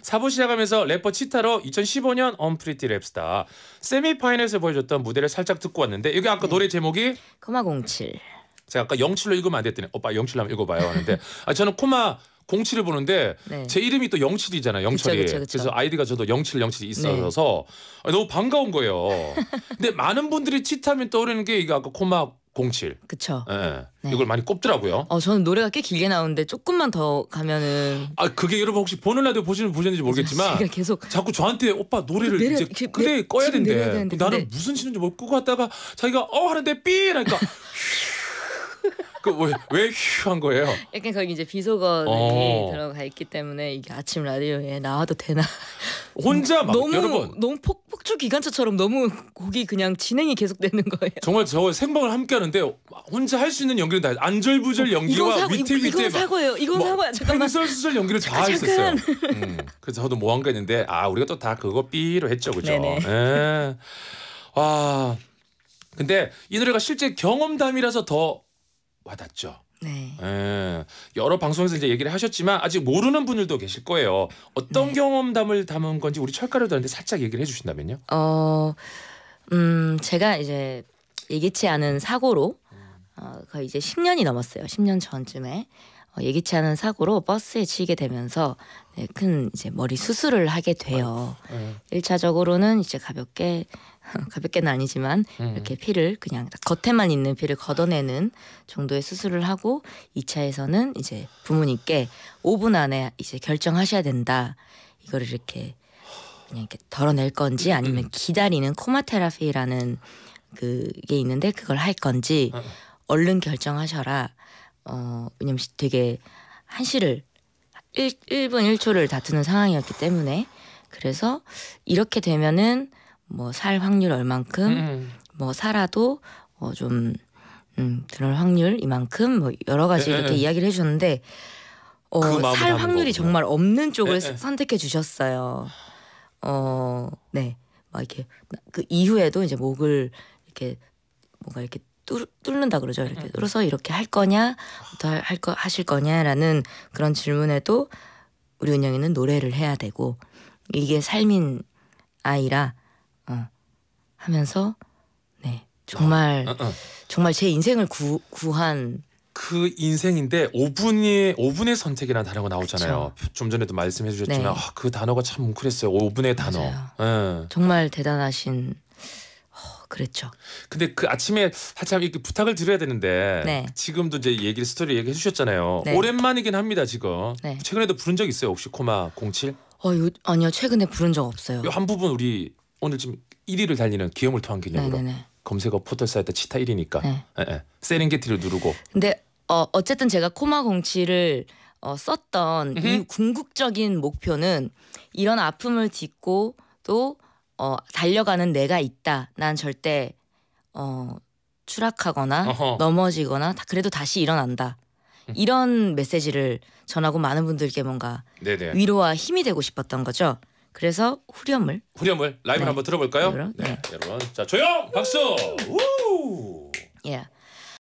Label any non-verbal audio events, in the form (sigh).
사부 시작하면서 래퍼 치타로 2015년 언프리티 랩스타 세미파이널에서 보여줬던 무대를 살짝 듣고 왔는데 여기 아까 노래 제목이 코마 07. 제가 아까 07로 읽으면 안 됐더니 오빠 07로 한번 읽어봐요 하는데 아 저는 코마 07을 보는데 네. 제 이름이 또 07이잖아요. 영철이. 그쵸, 그쵸. 래서 아이디가 저도 07 07이 있어서 아, 너무 반가운 거예요. 근데 많은 분들이 치타면 떠오르는 게 이게 아까 코마 07. 그쵸. 예. 네. 이걸 많이 꼽더라고요. 어 저는 노래가 꽤 길게 나오는데 조금만 더 가면은 아 그게 여러분 혹시 보는 라디오 보시는 보셨는지 모르겠지만 제가 계속 자꾸 저한테 오빠 노래를 내려- 이제 이렇게 그래 내- 꺼야 지금 된대. 내려야 되는데 나는 근데- 무슨 신인지 못 끄고 갔다가 자기가 어 하는데 삐라니까 (laughs) 그왜왜휴한 거예요? 약간 거기 이제 비속어들이 어. 들어가 있기 때문에 이게 아침 라디오에 나와도 되나 혼자 막 (laughs) 너무 여러분 너무 폭, 폭주 기관차처럼 너무 곡이 그냥 진행이 계속되는 거예요. 정말 저 생방을 함께 하는데 혼자 할 수 있는 연기는 다 안절부절 이건 연기와 사고 위태 이건 위태 사고예요. 이건 뭐 사고야. 잠깐만. 횡설수설 연기를 다 잠깐, 했었어요. (laughs) 음, 그래서 저도 뭐한거 했는데 아 우리가 또 다 그거 삐로 했죠, 그죠? 네네. 예. 와 근데 이 노래가 실제 경험담이라서 더 와닿죠. 네. 예. 여러 방송에서 이제 얘기를 하셨지만 아직 모르는 분들도 계실 거예요. 어떤 네. 경험담을 담은 건지 우리 철가루들한테 살짝 얘기를 해주신다면요. 어, 음, 제가 이제 예기치 않은 사고로 어, 거의 이제 10년이 넘었어요. 10년 전쯤에 어, 예기치 않은 사고로 버스에 치이게 되면서 네, 큰 이제 머리 수술을 하게 돼요. 예. 1차적으로는 이제 가볍게 (laughs) 가볍게는 아니지만 음. 이렇게 피를 그냥 딱 겉에만 있는 피를 걷어내는 정도의 수술을 하고 2차에서는 이제 부모님께 5분 안에 이제 결정하셔야 된다. 이거를 이렇게 그냥 이렇게 덜어낼 건지 아니면 기다리는 코마 테라피라는 그게 있는데 그걸 할 건지 어. 얼른 결정하셔라. 어, 왜냐면 되게 한시를 1, 1분 1초를 다투는 상황이었기 때문에 그래서 이렇게 되면은 뭐 살 확률 얼만큼 음. 뭐 살아도 어좀 음, 들을 확률 이만큼 뭐 여러 가지 예, 이렇게 예. 이야기를 해주는데 어, 그 살 확률이 거군요. 정말 없는 쪽을 예, 예. 선택해 주셨어요. 어, 네, 막 이렇게 그 이후에도 이제 목을 이렇게 뭔가 이렇게 뚫, 뚫는다 그러죠. 음, 이렇게 뚫어서 이렇게 할 거냐, 더 할 거 하실 거냐라는 그런 질문에도 우리 은영이는 노래를 해야 되고 이게 삶인 아이라 어, 하면서 네 정말 어, 어. 정말 제 인생을 구, 구한 그 인생인데 부모의 부모의 선택이라는 단어가 나오잖아요. 좀 전에도 말씀해 주셨지만 네. 아, 그 단어가 참 뭉클했어요. 부모의 단어. 예. 정말 대단하신 어, 그랬죠. 근데 그 아침에 사실 이렇게 부탁을 드려야 되는데 네. 지금도 이제 얘기를 스토리 얘기해 주셨잖아요. 네. 오랜만이긴 합니다, 지금. 네. 최근에도 부른 적 있어요, 혹시 코마 07? 어, 요, 아니요 최근에 부른 적 없어요. 요 한 부분 우리 오늘 지금 1위를 달리는 기염을 토한 기념으로 네네네. 검색어 포털 사이트 치타 1위니까 네. 예, 예. 세렝게티를 누르고 근데 어, 어쨌든 제가 코마 공치를 어, 썼던 이 궁극적인 목표는 이런 아픔을 딛고 또 어, 달려가는 내가 있다. 난 절대 어, 추락하거나 어허. 넘어지거나 다, 그래도 다시 일어난다. 이런 메시지를 전하고 많은 분들께 뭔가 네네. 위로와 힘이 되고 싶었던 거죠. 그래서 후렴을 후렴을 라이브 네. 한번 들어볼까요? 그럼, 네. 네. 여러분 자 조용 박수. 우! 예.